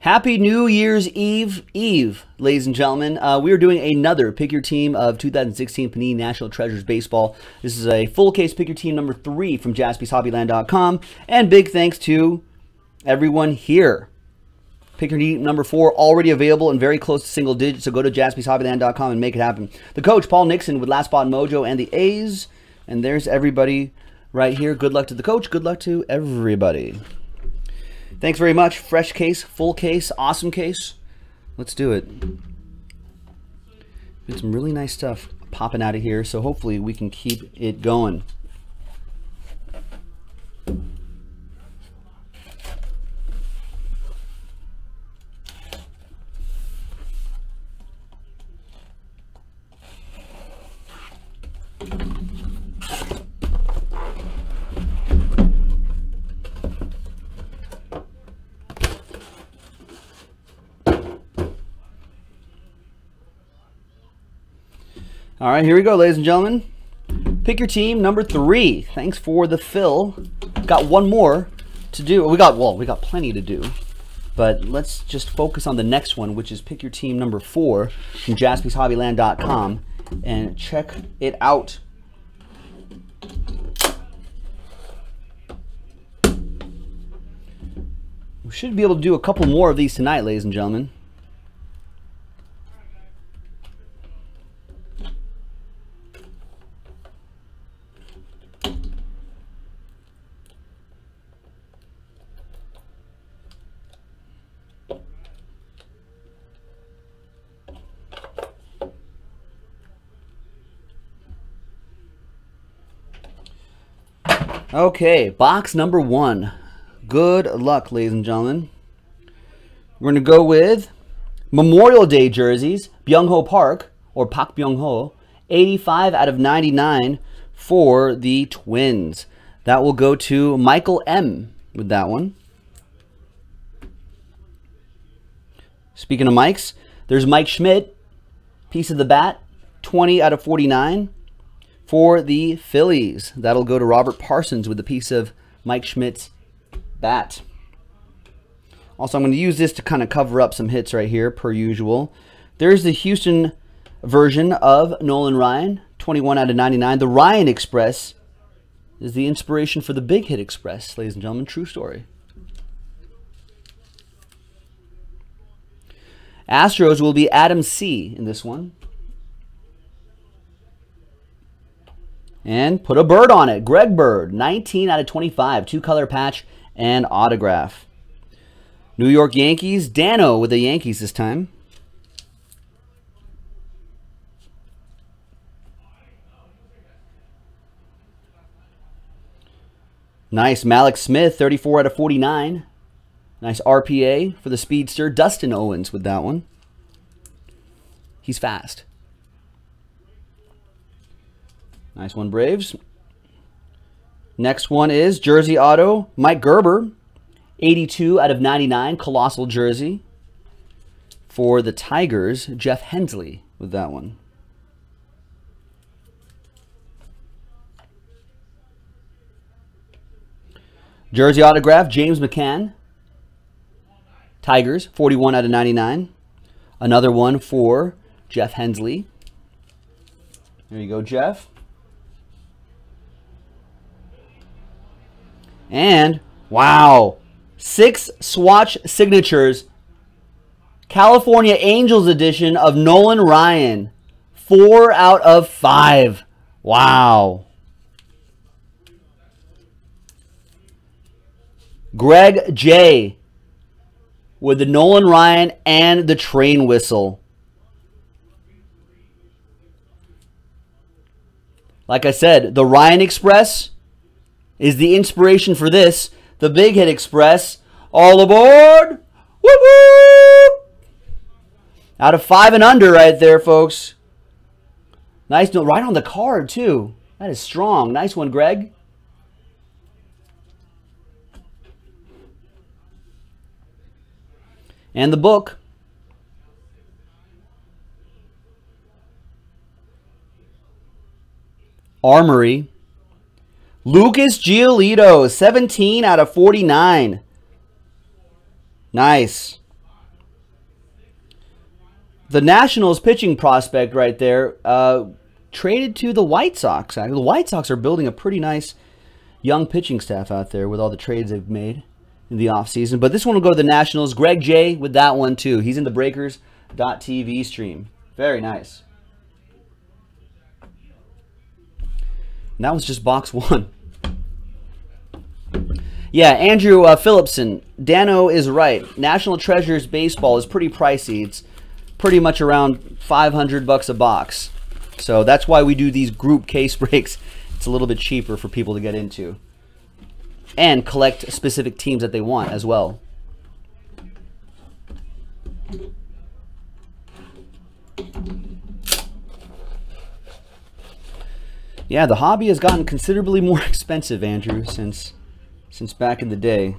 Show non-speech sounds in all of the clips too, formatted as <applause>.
Happy New Year's Eve, Eve, ladies and gentlemen. Uh, we are doing another Pick Your Team of 2016 Panini National Treasures Baseball. This is a full case Pick Your Team number three from jaspyshobbyland.com. And big thanks to everyone here. Pick Your Team number four already available and very close to single digits, so go to jaspyshobbyland.com and make it happen. The coach, Paul Nixon, with Last Spot Mojo and the A's. And there's everybody right here. Good luck to the coach. Good luck to everybody. Thanks very much. Fresh case, full case, awesome case. Let's do it. Got some really nice stuff popping out of here, so hopefully we can keep it going. All right, here we go, ladies and gentlemen. Pick your team, number three. Thanks for the fill. Got one more to do. We got, well, we got plenty to do. But let's just focus on the next one, which is pick your team number four from jaspyshobbyland.com and check it out. We should be able to do a couple more of these tonight, ladies and gentlemen. Okay, box number one. Good luck, ladies and gentlemen. We're going to go with Memorial Day jerseys, Byung Ho Park, or Pak Byung Ho, 85 out of 99 for the Twins. That will go to Michael M. with that one. Speaking of Mikes, there's Mike Schmidt, piece of the bat, 20 out of 49 for the Phillies. That'll go to Robert Parsons with a piece of Mike Schmidt's bat. Also, I'm going to use this to kind of cover up some hits right here, per usual. There's the Houston version of Nolan Ryan, 21 out of 99. The Ryan Express is the inspiration for the Big Hit Express, ladies and gentlemen. True story. Astros will be Adam C. in this one. And put a bird on it. Greg Bird, 19 out of 25. Two color patch and autograph. New York Yankees. Dano with the Yankees this time. Nice. Mallex Smith, 34 out of 49. Nice RPA for the speedster. Dustin Owens with that one. He's fast. Nice one, Braves. Next one is Jersey Auto, Mike Gerber. 82 out of 99, colossal jersey. For the Tigers, Jeff Hensley with that one. Jersey autograph, James McCann. Tigers, 41 out of 99. Another one for Jeff Hensley. There you go, Jeff. And, wow, six swatch signatures. California Angels edition of Nolan Ryan. Four out of five. Wow. Greg J. with the Nolan Ryan and the train whistle. Like I said, the Ryan Express is the inspiration for this. The Big Hit Express. All aboard! Out of five and under right there, folks. Nice note. Right on the card, too. That is strong. Nice one, Greg. And the book. Armory. Lucas Giolito, 17 out of 49. Nice. the Nationals pitching prospect right there uh, traded to the White Sox. The White Sox are building a pretty nice young pitching staff out there with all the trades they've made in the offseason. But this one will go to the Nationals. Greg J with that one too. He's in the Breakers.tv stream. Very nice. And that was just box one. Yeah, Andrew uh, Phillipson. Dano is right. National Treasures baseball is pretty pricey. It's pretty much around 500 bucks a box. So that's why we do these group case <laughs> breaks. It's a little bit cheaper for people to get into. And collect specific teams that they want as well. Yeah, the hobby has gotten considerably <laughs> more expensive, Andrew, since since back in the day.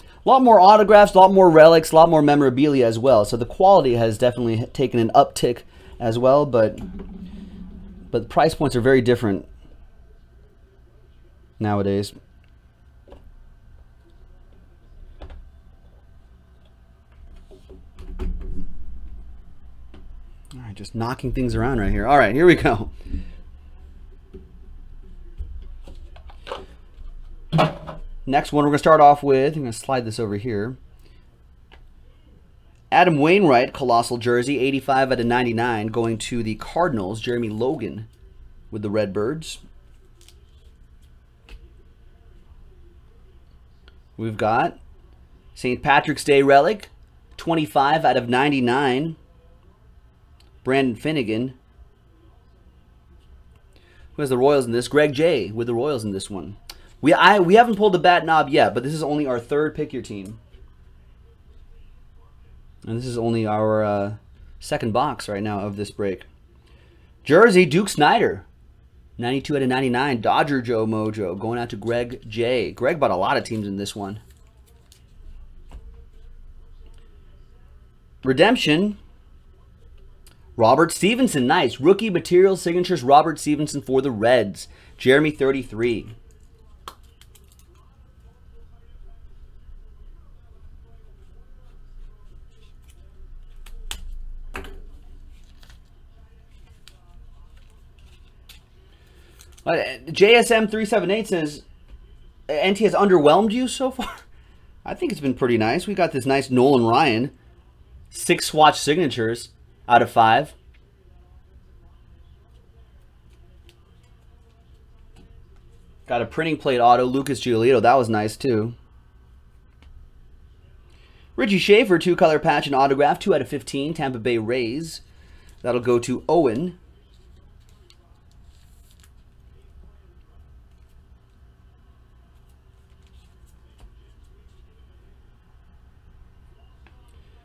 A lot more autographs, a lot more relics, a lot more memorabilia as well. So the quality has definitely taken an uptick as well, but but the price points are very different nowadays. All right, just knocking things around right here. All right, here we go. Next one, we're going to start off with, I'm going to slide this over here. Adam Wainwright, colossal jersey, 85 out of 99, going to the Cardinals. Jeremy Logan with the Redbirds. We've got St. Patrick's Day relic, 25 out of 99. Brandon Finnegan. Who has the Royals in this? Greg J with the Royals in this one. We I we haven't pulled the bat knob yet, but this is only our third pick your team. And this is only our uh, second box right now of this break. Jersey, Duke Snider. 92 out of 99. Dodger Joe Mojo going out to Greg J. Greg bought a lot of teams in this one. Redemption. Robert Stephenson. Nice. Rookie material signatures. Robert Stephenson for the Reds. Jeremy 33. Uh, JSM three seven eight says uh, NT has underwhelmed you so far. <laughs> I think it's been pretty nice. We got this nice Nolan Ryan, six swatch signatures out of five. Got a printing plate auto, Lucas Giolito. That was nice too. Richie Shaffer, two color patch and autograph, two out of 15. Tampa Bay Rays. That'll go to Owen.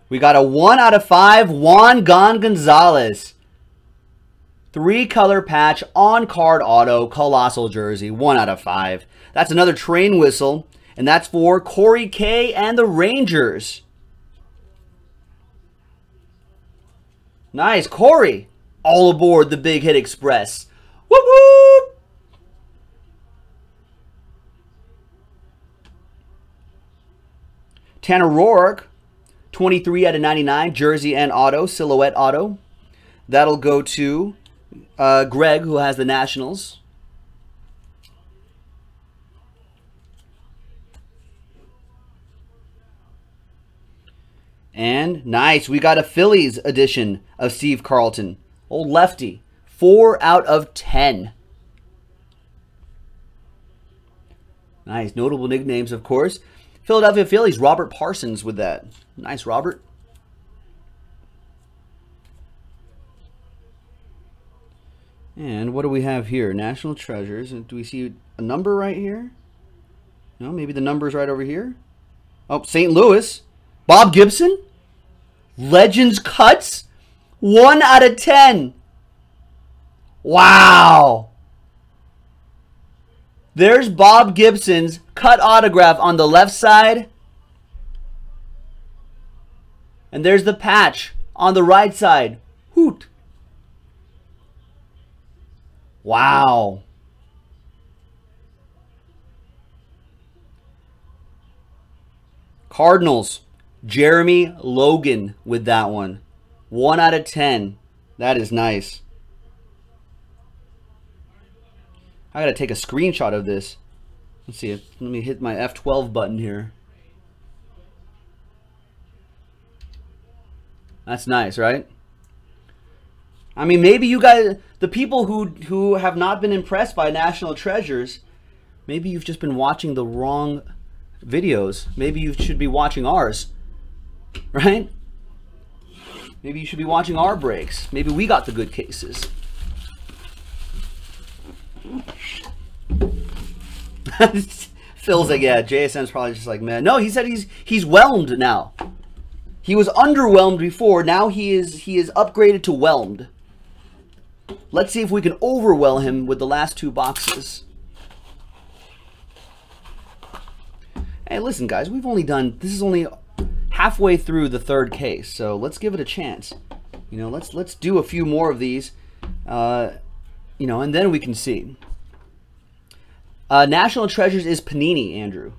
We got a 1 out of 5, Juan Gon Gonzalez. Three color patch on card auto, colossal jersey, 1 out of 5. That's another train whistle, and that's for Corey K and the Rangers. Nice, Corey. All aboard the Big Hit Express. Whoop whoop! Tanner Roark 23 out of 99, jersey and auto, silhouette auto. That'll go to uh, Greg, who has the Nationals. And nice, we got a Phillies edition of Steve Carlton. Old lefty. 4 out of 10. Nice, notable nicknames, of course. Philadelphia Phillies, Robert Parsons with that. Nice, Robert. And what do we have here? National Treasures. Do we see a number right here? No, maybe the number's right over here. Oh, St. Louis. Bob Gibson. Legends Cuts. 1 out of 10. Wow. There's Bob Gibson's cut autograph on the left side. And there's the patch on the right side. Hoot. Wow. Cardinals. Jeremy Logan with that one. 1 out of 10. That is nice. I got to take a screenshot of this. Let's see. Let me hit my F12 button here. That's nice, right? I mean, maybe you guys, the people who who have not been impressed by National Treasures, maybe you've just been watching the wrong videos. Maybe you should be watching ours, right? Maybe you should be watching our breaks. Maybe we got the good cases. <laughs> Phil's like, yeah, JSN's probably just like, man. No, he said he's he's whelmed now. He was underwhelmed before. Now he is he is upgraded to whelmed. Let's see if we can overwhelm him with the last two boxes. Hey, listen, guys, we've only done this is only halfway through the third case, so let's give it a chance. You know, let's let's do a few more of these, uh, you know, and then we can see. Uh, National Treasures is Panini, Andrew.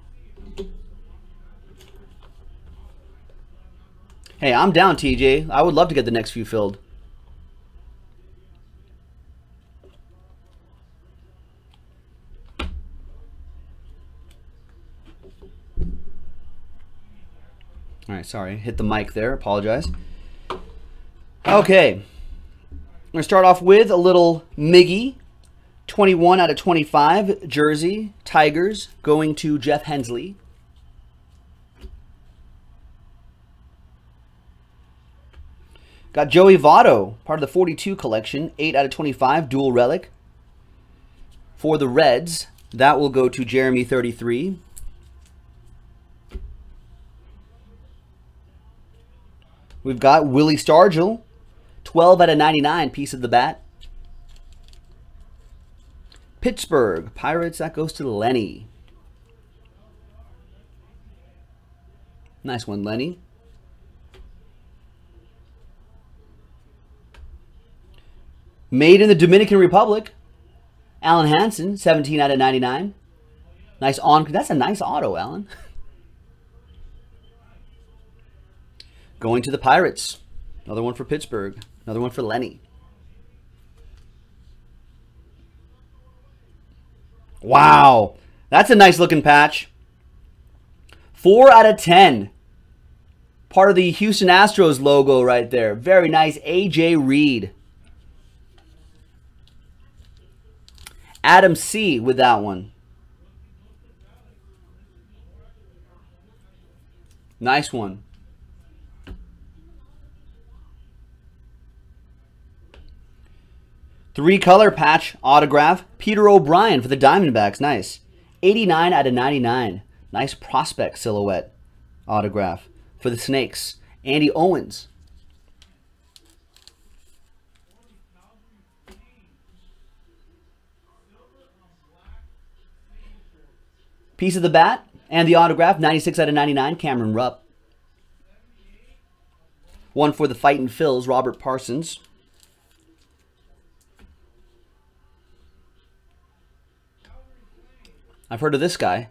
Hey, I'm down, TJ. I would love to get the next few filled. All right, sorry. Hit the mic there. Apologize. Okay. I'm going to start off with a little Miggy. 21 out of 25. Jersey. Tigers. Going to Jeff Hensley. Got Joey Votto, part of the 42 collection, 8 out of 25, dual relic. For the Reds, that will go to Jeremy 33. We've got Willie Stargell, 12 out of 99, piece of the bat. Pittsburgh Pirates, that goes to Lenny. Nice one, Lenny. Made in the Dominican Republic. Alen Hanson, 17 out of 99. Nice on. That's a nice auto, Alan. <laughs> Going to the Pirates. Another one for Pittsburgh. Another one for Lenny. Wow. That's a nice looking patch. 4 out of 10. Part of the Houston Astros logo right there. Very nice. AJ Reed. Adam C. with that one. Nice one. Three color patch autograph. Peter O'Brien for the Diamondbacks. Nice. 89 out of 99. Nice prospect silhouette autograph for the Snakes. Andy Owens. Piece of the bat and the autograph, 96 out of 99, Cameron Rupp. One for the Fightin' Phils, Robert Parsons. I've heard of this guy.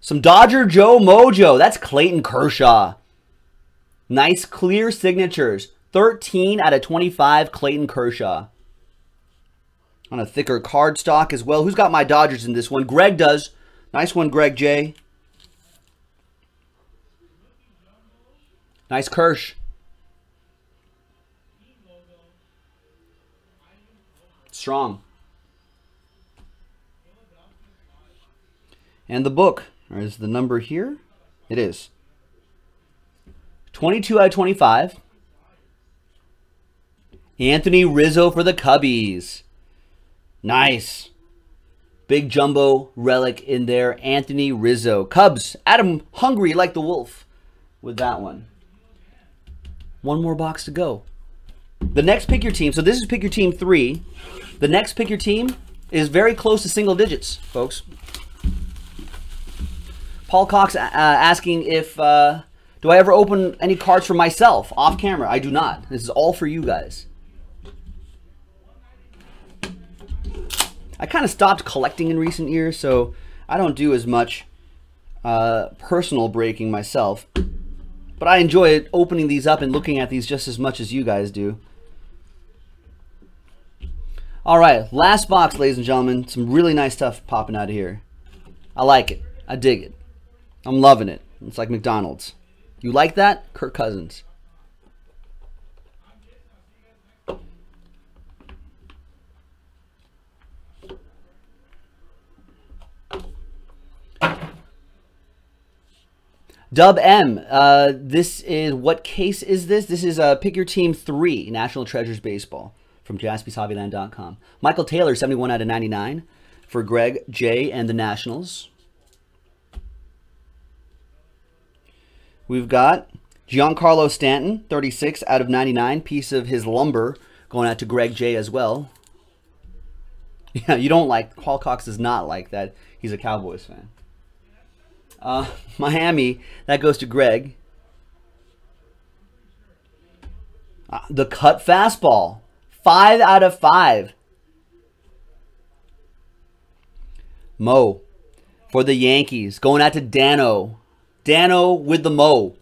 Some Dodger Joe Mojo. That's Clayton Kershaw. Nice clear signatures. 13 out of 25, Clayton Kershaw. On a thicker card stock as well. Who's got my Dodgers in this one? Greg does. Nice one, Greg J. Nice Kersh. Strong. And the book. Is the number here? It is. 22 out of 25. Anthony Rizzo for the Cubbies. Nice. Big jumbo relic in there. Anthony Rizzo. Cubs. Adam hungry like the wolf with that one. One more box to go. The next pick your team. So this is pick your team three. The next pick your team is very close to single digits, folks. Paul Cox uh, asking if uh, do I ever open any cards for myself off camera? I do not. This is all for you guys. I kind of stopped collecting in recent years, so I don't do as much uh, personal breaking myself. But I enjoy opening these up and looking at these just as much as you guys do. All right, last box, ladies and gentlemen. Some really nice stuff popping out of here. I like it. I dig it. I'm loving it. It's like McDonald's. You like that? Kirk Cousins. Dub M, uh, this is, what case is this? This is uh, Pick Your Team 3, National Treasures Baseball from jaspyshobbyland.com. Michael Taylor, 71 out of 99 for Greg J and the Nationals. We've got Giancarlo Stanton, 36 out of 99, piece of his lumber going out to Greg J as well. <laughs> Yeah, you don't like, Paul Cox does not like that. He's a Cowboys fan. Uh, <laughs> Miami, that goes to Greg. Uh, the cut fastball, five out of five. Mo for the Yankees, going out to Dano. Dano with the Mo.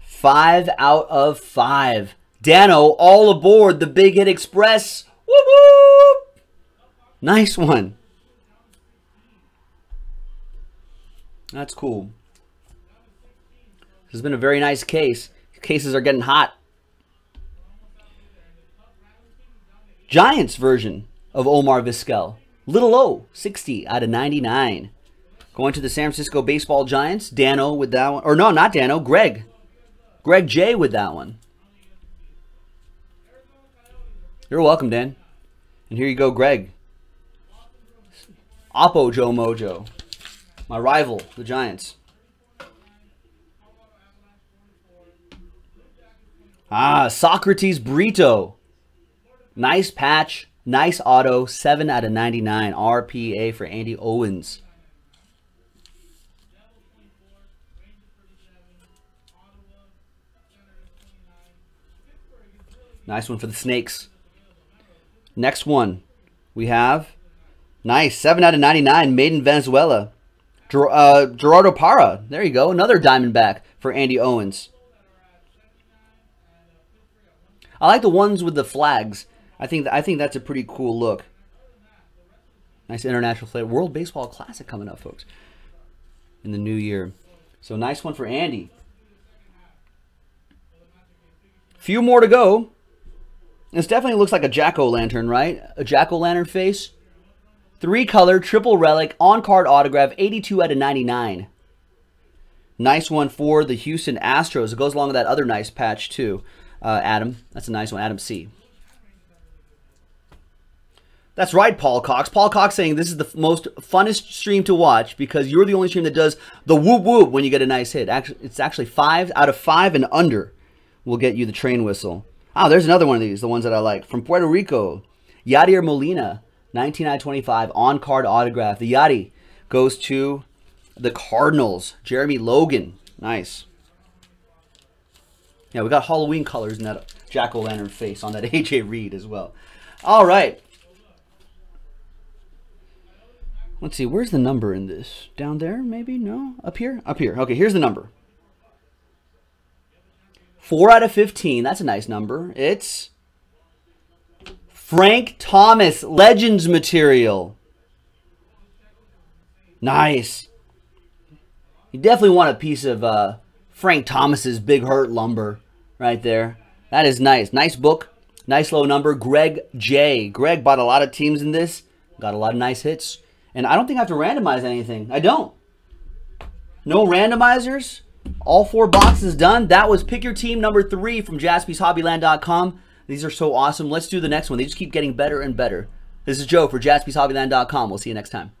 Five out of five. Dano all aboard the Big Hit Express. Whoop whoop. Nice one. That's cool. This has been a very nice case. Cases are getting hot. Giants version of Omar Vizquel. Little O, 60 out of 99. Going to the San Francisco Baseball Giants. Dano with that one. Or no, not Dano. Greg. Greg J with that one. You're welcome, Dan. And here you go, Greg. Oppo Joe Mojo. My rival, the Giants. Ah, Socrates Brito. Nice patch. Nice auto. 7 out of 99. RPA for Andy Owens. Nice one for the Snakes. Next one, we have nice 7 out of 99, made in Venezuela. Ger uh, Gerardo Parra. There you go. Another Diamondback for Andy Owens. I like the ones with the flags. I think I think that's a pretty cool look. Nice international flavor. World Baseball Classic coming up, folks, in the new year. So nice one for Andy. Few more to go. This definitely looks like a jack-o'-lantern, right? A jack-o'-lantern face. Three color, triple relic, on card autograph, 82 out of 99. Nice one for the Houston Astros. It goes along with that other nice patch, too, uh, Adam. That's a nice one, Adam C. That's right, Paul Cox. Paul Cox saying this is the most funnest stream to watch because you're the only stream that does the whoop whoop when you get a nice hit. Actually, it's actually five out of five and under will get you the train whistle. Oh, there's another one of these, the ones that I like. From Puerto Rico, Yadier Molina. 19-25 on card autograph. The Yachty goes to the Cardinals. Jeremy Logan. Nice. Yeah, we got Halloween colors in that jack o' lantern face on that <laughs> AJ Reed as well. All right. Let's see, where's the number in this? Down there, maybe? No? Up here? Up here. Okay, here's the number. 4 out of 15. That's a nice number. It's Frank Thomas, Legends material. Nice. You definitely want a piece of uh, Frank Thomas's Big Hurt lumber right there. That is nice. Nice book. Nice low number. Greg J. Greg bought a lot of teams in this. Got a lot of nice hits. And I don't think I have to randomize anything. I don't. No randomizers. All four boxes done. That was Pick Your Team number three from jaspyshobbyland.com. These are so awesome. Let's do the next one. They just keep getting better and better. This is Joe for jaspyshobbyland.com. We'll see you next time.